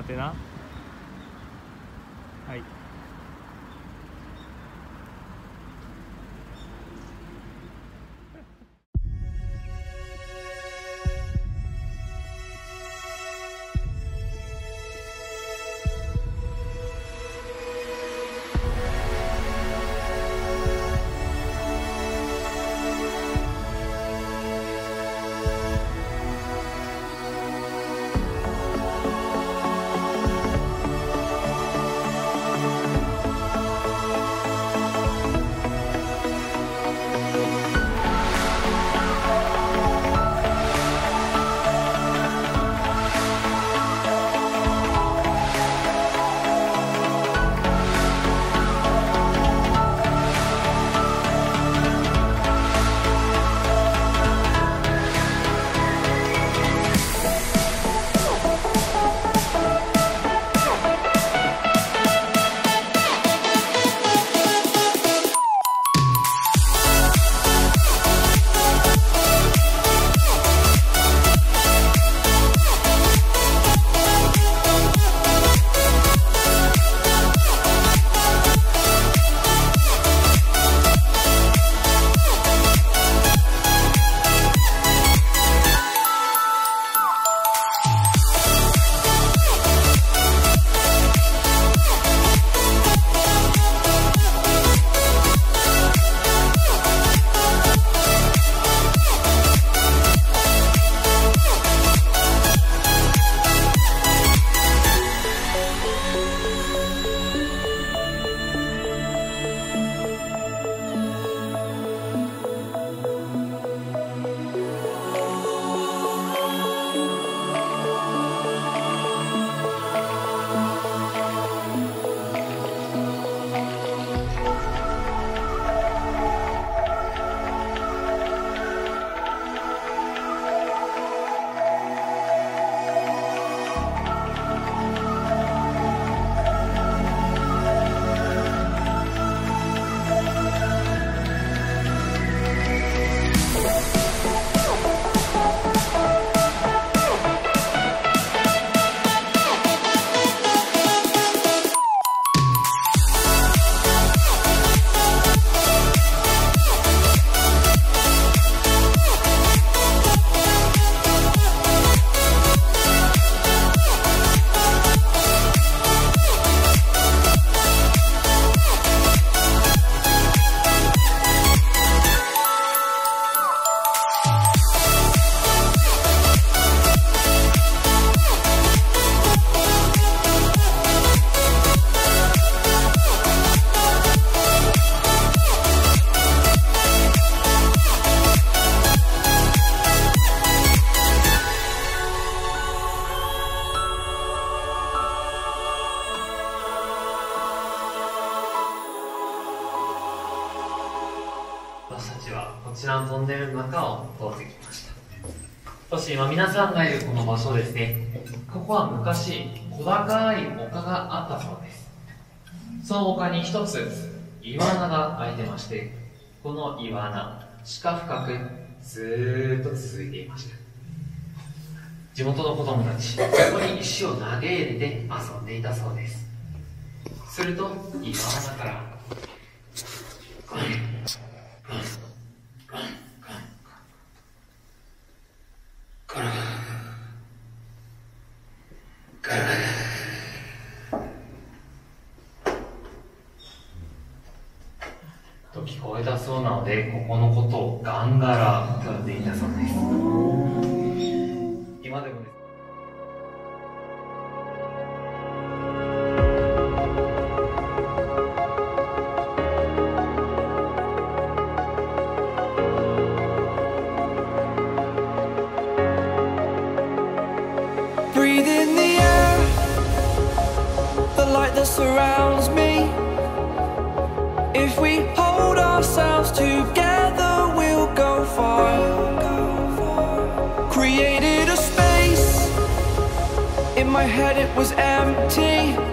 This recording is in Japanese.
待てな。はこちらのトンネルの中を通ってきました。そして今皆さんがいるこの場所ですねここは昔小高い丘があったそうです。その丘に一つ岩穴が開いてましてこの岩穴地下深くずーっと続いていました。地元の子供たちここに石を投げ入れて遊んでいたそうです。すると岩穴からと聞ここのことをガンガラといたそうです。今でもです。Ourselves together, we'll go far. Created a space, in my head it was empty.